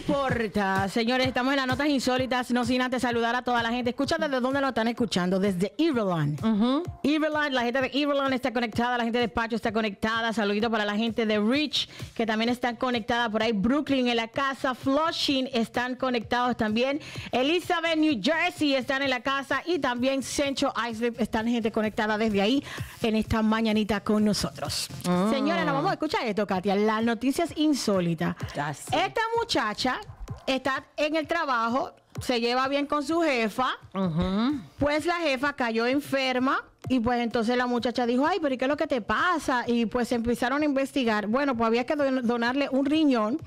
importa? Señores, estamos en las notas insólitas, no sin antes saludar a toda la gente. Escucha desde dónde nos están escuchando, desde Ireland. Ireland, la gente de Ireland está conectada, la gente de Pacho está conectada. Saludito para la gente de Rich, que también están conectada por ahí. Brooklyn, en la casa. Flushing están conectados también. Elizabeth, New Jersey están en la casa. Y también Central Islip están gente conectada desde ahí en esta mañanita con nosotros. Señores, nos vamos a escuchar esto, Katia. Las noticias insólitas. Esta muchacha está en el trabajo, se lleva bien con su jefa, pues la jefa cayó enferma y pues entonces la muchacha dijo, ay, pero ¿y qué es lo que te pasa? Y pues empezaron a investigar. Bueno, pues había que don- donarle un riñón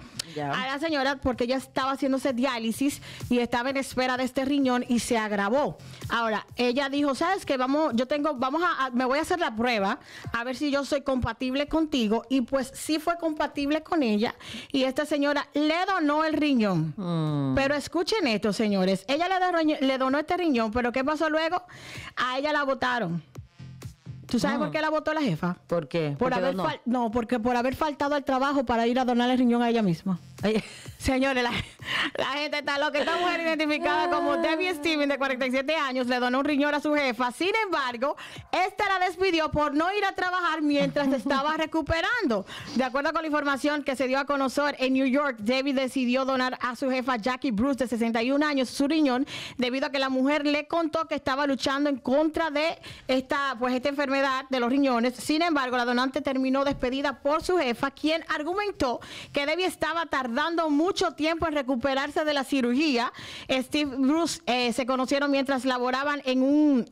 a la señora porque ella estaba haciéndose diálisis y estaba en espera de este riñón y se agravó. Ahora, ella dijo, ¿sabes qué? Vamos, yo tengo, vamos a, a- me voy a hacer la prueba a ver si yo soy compatible contigo. Y pues sí fue compatible con ella y esta señora le donó el riñón. Pero escuchen esto, señores. Ella le, donó- le donó este riñón, pero ¿qué pasó luego? A ella la votaron. ¿Tú sabes por qué la votó la jefa? ¿Por qué? Por haber no, porque por haber faltado al trabajo para ir a donar el riñón a ella misma. Señores, la, la gente está loca. Esta mujer identificada como Debbie Steven, de 47 años, le donó un riñón a su jefa. Sin embargo, esta la despidió por no ir a trabajar mientras estaba recuperando. De acuerdo con la información que se dio a conocer en New York, Debbie decidió donar a su jefa Jackie Bruce, de 61 años, su riñón, debido a que la mujer le contó que estaba luchando en contra de esta, pues, esta enfermedad de los riñones. Sin embargo, la donante terminó despedida por su jefa, quien argumentó que Debbie estaba tardando mucho tiempo en recuperarse de la cirugía. Steve Bruce eh, se conocieron mientras laboraban en un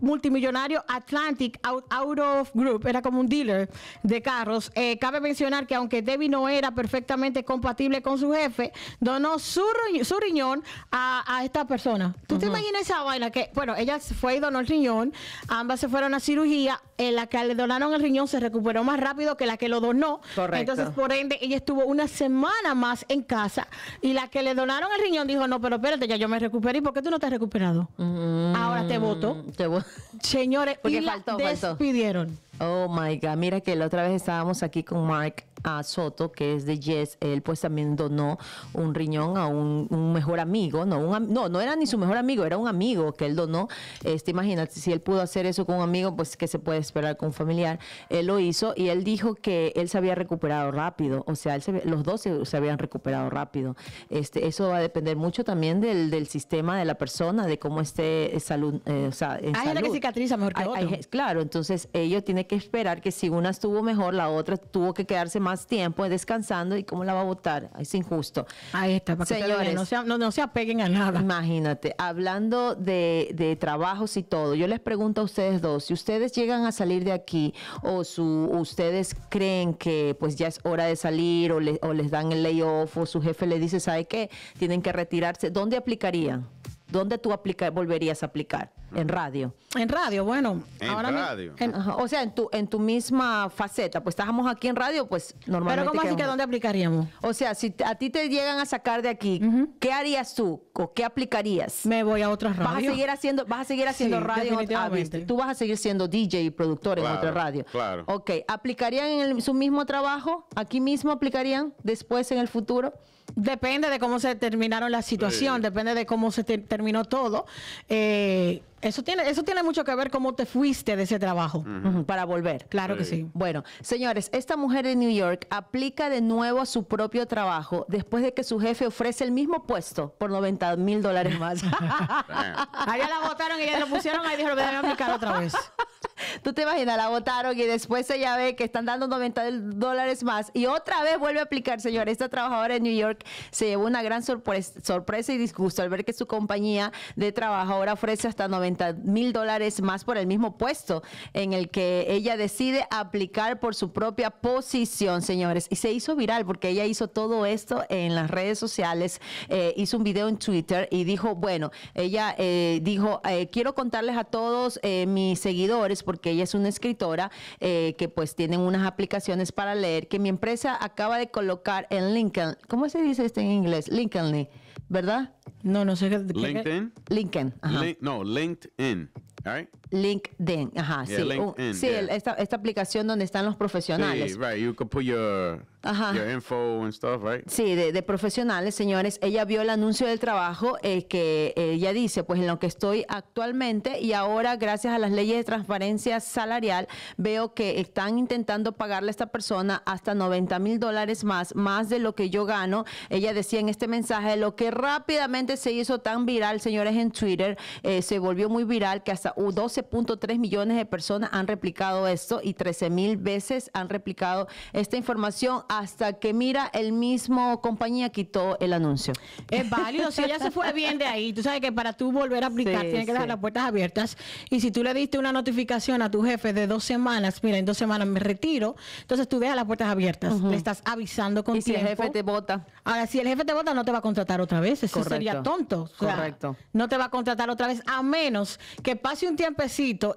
multimillonario Atlantic Au- Auto Group, era como un dealer de carros. Eh, cabe mencionar que aunque Debbie no era perfectamente compatible con su jefe, donó su, ri- su riñón a, a esta persona. ¿Tú te imaginas esa vaina? Que, bueno, ella fue y donó el riñón, ambas se fueron a cirugía, en la que le donaron el riñón se recuperó más rápido que la que lo donó. Correcto. Entonces, por ende, ella estuvo una semana más en casa y la que le donaron el riñón dijo, no, pero espérate, ya yo me recuperé, ¿por qué tú no te has recuperado? Ahora te voto. te vo- Señores, Porque y la faltó, faltó. despidieron. Oh my God, mira que la otra vez estábamos aquí con Mark ah, Soto, que es de Yes. Él pues también donó un riñón a un, un mejor amigo. No, un no, no era ni su mejor amigo, era un amigo que él donó. Este, imagínate, si él pudo hacer eso con un amigo, pues que se puede esperar con un familiar. Él lo hizo y él dijo que él se había recuperado rápido. O sea, él se- los dos se, se habían recuperado rápido. Este, eso va a depender mucho también del, del sistema de la persona, de cómo esté eh, salud. eh, o sea, en Hay gente que salud. cicatriza mejor que Hay- otro. Claro, entonces ellos tienen que esperar que si una estuvo mejor, la otra tuvo que quedarse más tiempo descansando y cómo la va a votar. Es injusto. Ahí está, para que Señores. vean, no, se, no, no se apeguen a nada. Imagínate, hablando de, de trabajos y todo, yo les pregunto a ustedes dos, si ustedes llegan a salir de aquí o su, ustedes creen que pues ya es hora de salir o, le- o les dan el layoff o su jefe le dice, ¿sabe qué? Tienen que retirarse, ¿dónde aplicarían? ¿Dónde tú aplica, volverías a aplicar? En radio. En radio, bueno. En ahora mi- radio. en- Ajá, O sea, en tu, en tu misma faceta, pues estábamos aquí en radio, pues normalmente. pero ¿cómo así que dónde aplicaríamos? O sea, si a ti te llegan a sacar de aquí, ¿qué harías tú? ¿O qué aplicarías? Me voy a otra radio. Vas a seguir haciendo, vas a seguir haciendo Sí, radio en ah, viste, Tú vas a seguir siendo DJ y productor en otra radio. claro. Ok, ¿aplicarían en el- su mismo trabajo? ¿Aquí mismo aplicarían? ¿Después en el futuro? Depende de cómo se terminaron la situación, Sí. depende de cómo se te- terminó todo. Eh, eso tiene, eso tiene mucho que ver cómo te fuiste de ese trabajo. Para volver. Claro que Sí. Bueno, señores, esta mujer de New York aplica de nuevo a su propio trabajo después de que su jefe ofrece el mismo puesto por 90 mil dólares más. Allá la votaron y ya lo pusieron ahí y dijeron, déjame aplicar otra vez. Tú te imaginas, la votaron y después ella ve que están dando 90 del- dólares más y otra vez vuelve a aplicar, señor. Esta trabajadora en New York se llevó una gran sorpres- sorpresa y disgusto al ver que su compañía de trabajo ahora ofrece hasta 90 mil dólares más por el mismo puesto en el que ella decide aplicar por su propia posición, señores. Y se hizo viral porque ella hizo todo esto en las redes sociales, eh, hizo un video en Twitter y dijo, bueno, ella eh, dijo, eh, quiero contarles a todos mis seguidores, ella es una escritora eh, que pues tienen unas aplicaciones para leer, que mi empresa acaba de colocar en LinkedIn, ¿cómo se dice esto en inglés? LinkedIn, ¿verdad? No, no sé qué. LinkedIn. LinkedIn. ajá. No, LinkedIn. All right? LinkedIn, ajá, Yeah, sí, sí, yeah. el- esta, esta aplicación donde están los profesionales. Sí, right. You could put your Ajá. your info and stuff, right? Sí, de, de profesionales, señores. Ella vio el anuncio del trabajo eh, que ella dice, pues en lo que estoy actualmente y ahora gracias a las leyes de transparencia salarial veo que están intentando pagarle a esta persona hasta 90 mil dólares más, más de lo que yo gano. Ella decía en este mensaje, lo que rápidamente se hizo tan viral, señores, en Twitter, eh, se volvió muy viral que hasta uh, 12.3 millones de personas han replicado esto y 13 mil veces han replicado esta información hasta que mira el mismo compañía quitó el anuncio. Es válido. Si ella se fue bien de ahí, tú sabes que para tú volver a aplicar Sí, tienes que dejar las puertas abiertas. Y si tú le diste una notificación a tu jefe de dos semanas, mira, en dos semanas me retiro, entonces tú dejas las puertas abiertas. Le estás avisando con Y si el tiempo. jefe te vota, Ahora, si el jefe te vota, no te va a contratar otra vez. Eso Correcto. sería tonto. O sea, Correcto. No te va a contratar otra vez, a menos que pase un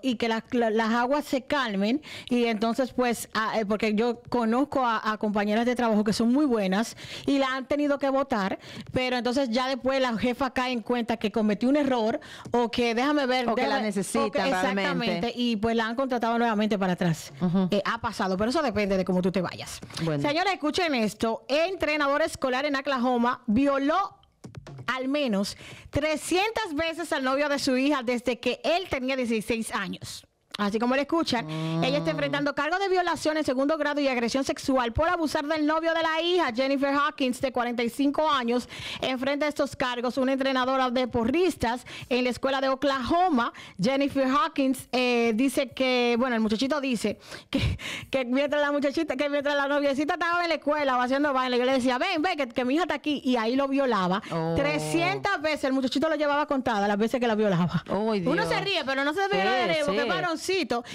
y que la- la- las aguas se calmen. Y entonces, pues, ah, eh, porque yo conozco a, a compañeras de trabajo que son muy buenas y la han tenido que votar, pero entonces ya después la jefa cae en cuenta que cometió un error o que déjame ver. O que la que- Exactamente. Y pues la han contratado nuevamente para atrás. Eh, ha pasado, pero eso depende de cómo tú te vayas. Bueno. Señores, escuchen esto. Entrenador escolar en Oklahoma violó al menos 300 veces al novio de su hija desde que él tenía 16 años. Así como le escuchan, ella está enfrentando cargos de violación en segundo grado y agresión sexual por abusar del novio de la hija, Jennifer Hawkins, de 45 años. Enfrenta estos cargos una entrenadora de porristas en la escuela de Oklahoma. Jennifer Hawkins eh, dice que, bueno, el muchachito dice que, que mientras la muchachita, que mientras la noviecita estaba en la escuela o haciendo baile, yo le decía, ven, ven, que, que mi hija está aquí, y ahí lo violaba. Oh. 300 veces el muchachito lo llevaba contada las veces que la violaba. Uno se ríe, pero no se Sí, ríe porque sí.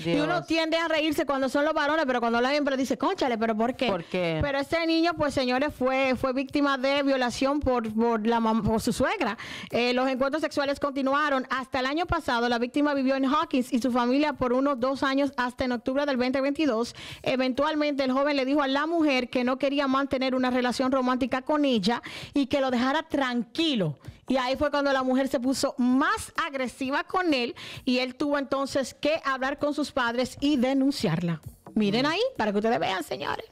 Y uno tiende a reírse cuando son los varones, pero cuando la hembra dice, conchale, pero ¿por qué? ¿Por qué? Pero este niño, pues señores, fue, fue víctima de violación por, por, la, por su suegra. Eh, los encuentros sexuales continuaron. Hasta el año pasado, la víctima vivió en Hawkins y su familia por unos dos años hasta en octubre del 2022. Eventualmente, el joven le dijo a la mujer que no quería mantener una relación romántica con ella y que lo dejara tranquilo. Y ahí fue cuando la mujer se puso más agresiva con él y él tuvo entonces que hablar con sus padres y denunciarla. Miren ahí, para que ustedes vean, señores.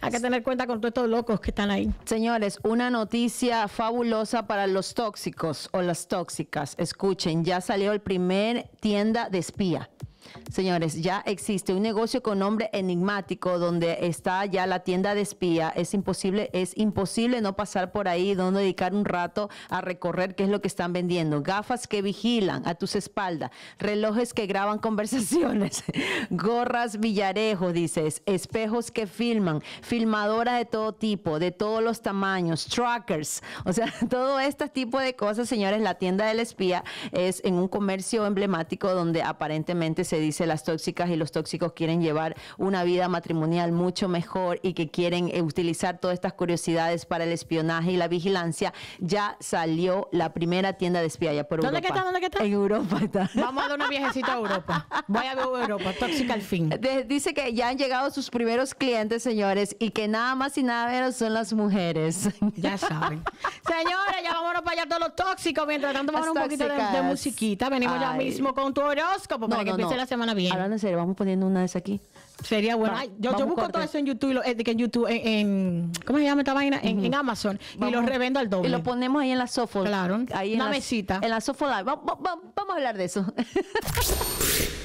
Hay que tener cuenta con todos estos locos que están ahí. Señores, una noticia fabulosa para los tóxicos o las tóxicas. Escuchen, ya salió el primer tienda de espía. Señores, ya existe un negocio con nombre enigmático donde está ya la tienda de espía. Es imposible, es imposible no pasar por ahí, no dedicar un rato a recorrer qué es lo que están vendiendo. Gafas que vigilan a tus espaldas, relojes que graban conversaciones, gorras villarejos, dices, espejos que filman, filmadoras de todo tipo, de todos los tamaños, trackers, o sea, todo este tipo de cosas, señores, la tienda del espía es en un comercio emblemático donde aparentemente se dice las tóxicas y los tóxicos quieren llevar una vida matrimonial mucho mejor y que quieren eh, utilizar todas estas curiosidades para el espionaje y la vigilancia. Ya salió la primera tienda de espía por ¿Dónde Europa. que está? ¿Dónde que está? En Europa está. Vamos a dar una viajecita a Europa. Voy a ver Europa, tóxica al fin. De- dice que ya han llegado sus primeros clientes, señores, y que nada más y nada menos son las mujeres. Ya saben. Señores, ya vámonos para allá todos los tóxicos. Mientras tanto, vamos a un poquito de, musiquita. Venimos ya mismo con tu horóscopo para que empiece la semana bien. Hablando en serio, vamos poniendo una de esas aquí. Sería bueno. Va- Ay, yo, yo busco corte. todo eso en YouTube, y lo- eh, en YouTube, en, en- ¿cómo se llama esta vaina? En, en Amazon. y lo revendo al doble. Y lo ponemos ahí en la sofa. Claro, Ahí en una la- mesita. En la sofa va- va- vamos a hablar de eso.